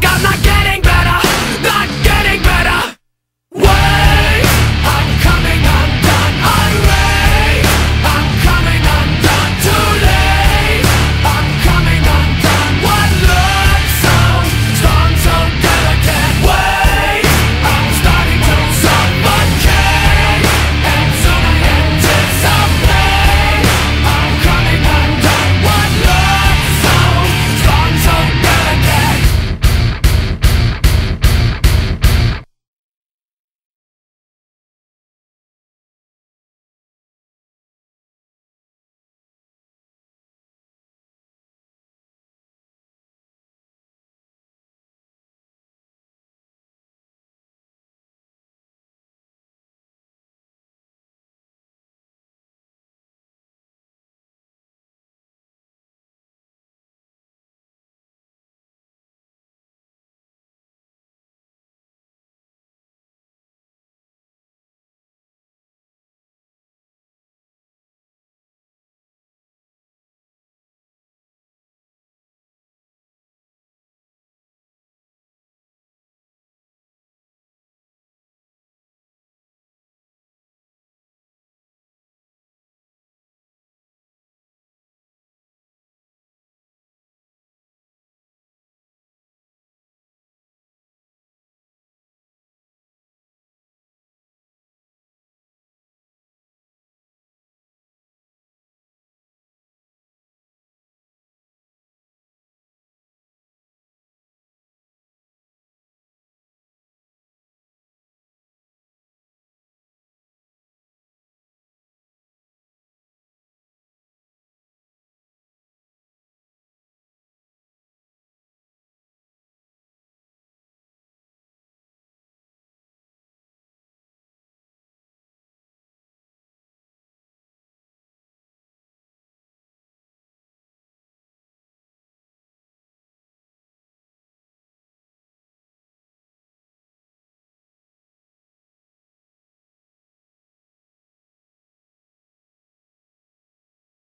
Got my